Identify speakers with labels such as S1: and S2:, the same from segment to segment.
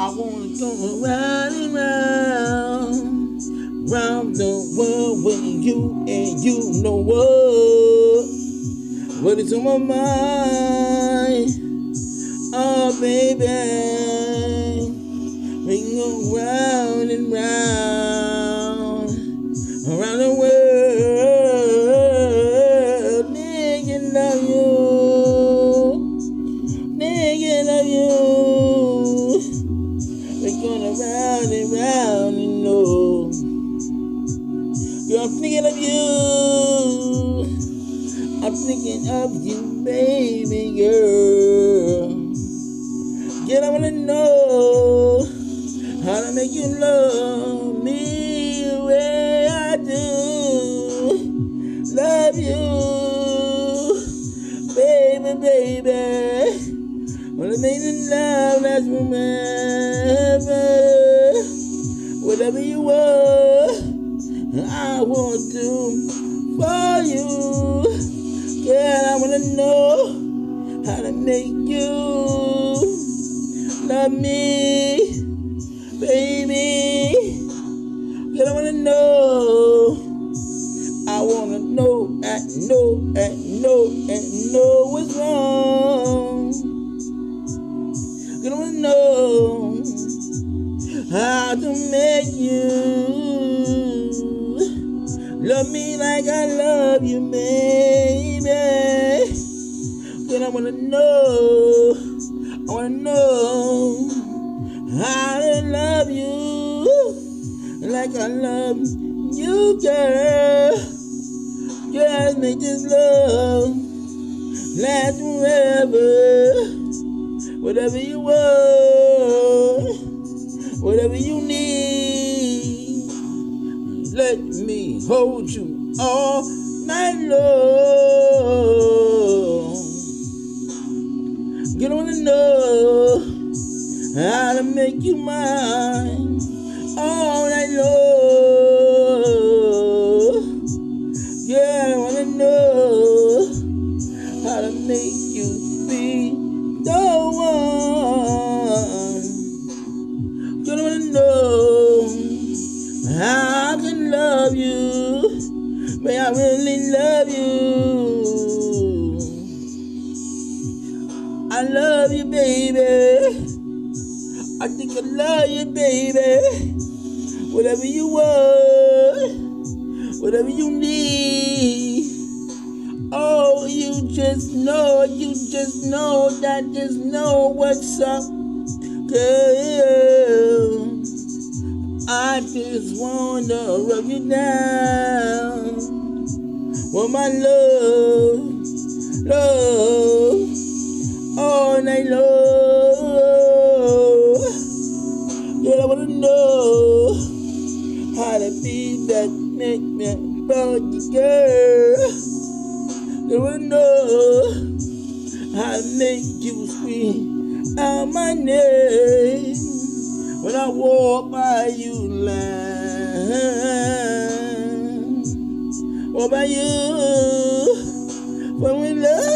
S1: I wanna go around and round, round the world with you, and you know what? What is on my mind? Oh, baby, I'm thinking of you. I'm thinking of you, baby girl. Girl, I wanna know how to make you love me the way I do. Love you, baby, baby. Wanna make the love last forever. Whatever you want, make you love me, baby. Girl, I wanna know. I wanna know, I know, I know, I know what's wrong. Girl, I wanna know how to make you love me like I love you, baby. I wanna know, I wanna know how to love you like I love you, girl. Just make this love last forever. Whatever you want, whatever you need, let me hold you all night long. Make you mine all night long. Yeah, I wanna know how to make you be the one. You don't wanna know how I can love you, but I really love you. I love you, baby. I think I love you, baby. Whatever you want, whatever you need. Oh, you just know, you just know that just know what's up, girl. I just wanna rub you down with my love, love, all night long. To be that make me buggy girl. I wanna know to make you scream out my name when I walk by you line. What about you? When we love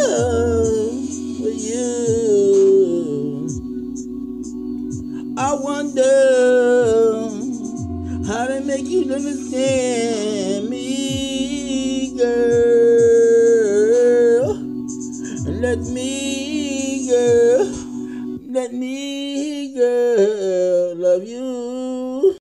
S1: make you understand me, girl. Let me, girl, let me, girl, love you.